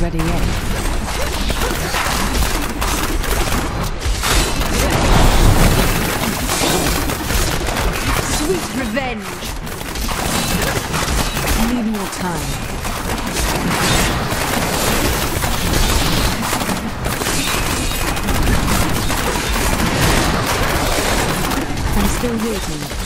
ready yet. sweet revenge. Need more time. I'm still waiting.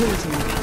Losing.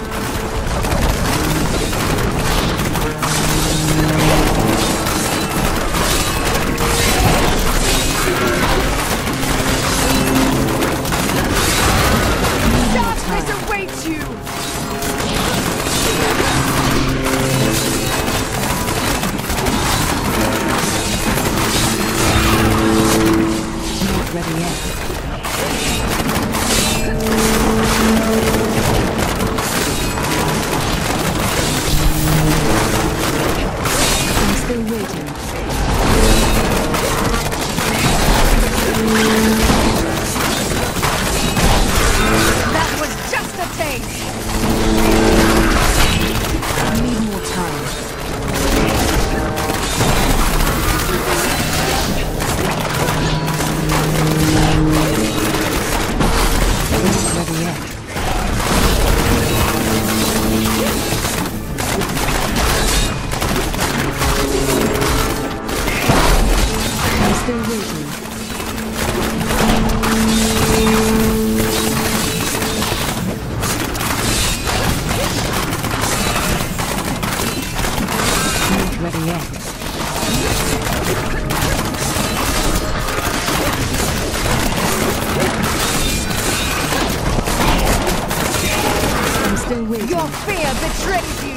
Your fear betrays you!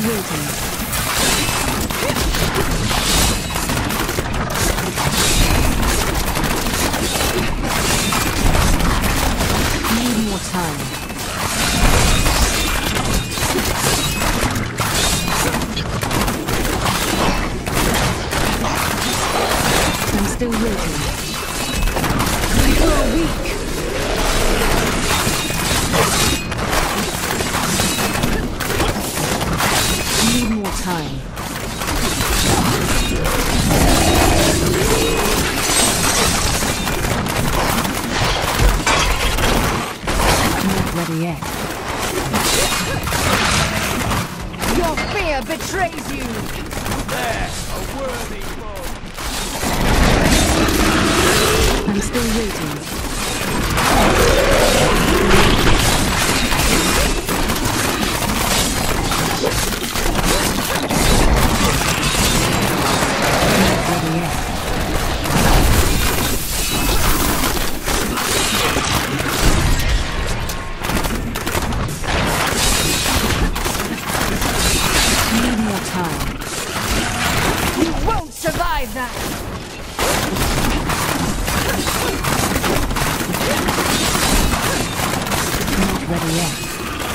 I'm still waiting. You're weak. Still waiting.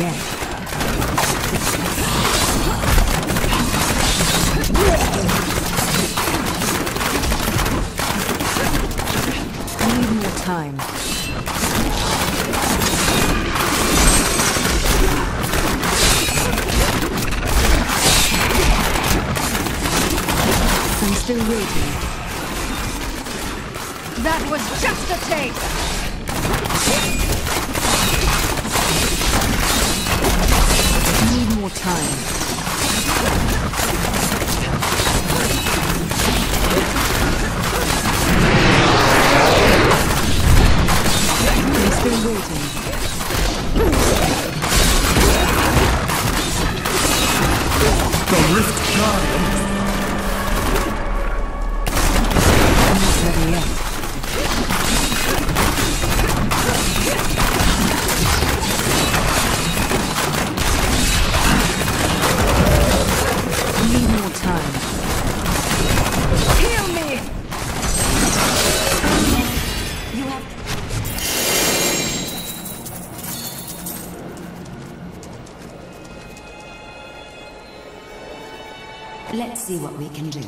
yet. Need more time. I'm still waiting. That was just a taste. Time. Let's see what we can do.